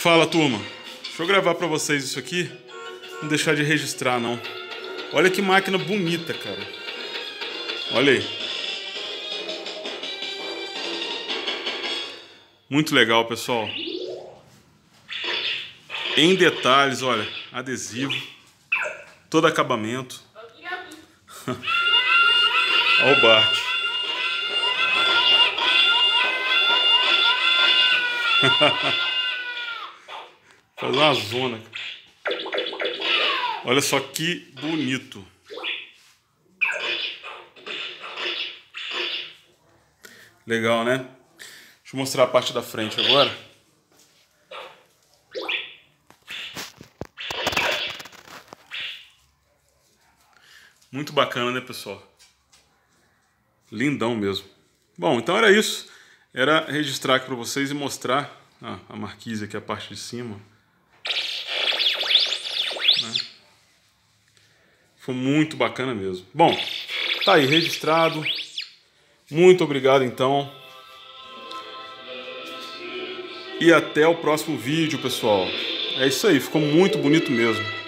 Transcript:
Fala turma, deixa eu gravar para vocês isso aqui, não deixar de registrar não. Olha que máquina bonita, cara. Olha aí. Muito legal, pessoal. Em detalhes, olha, adesivo, todo acabamento. olha o Bart. Faz uma zona. Olha só que bonito. Legal, né? Deixa eu mostrar a parte da frente agora. Muito bacana, né, pessoal? Lindão mesmo. Bom, então era isso. Era registrar aqui para vocês e mostrar ah, a marquise aqui, a parte de cima. Foi muito bacana mesmo. Bom, tá aí registrado. Muito obrigado então. E até o próximo vídeo, pessoal. É isso aí, ficou muito bonito mesmo.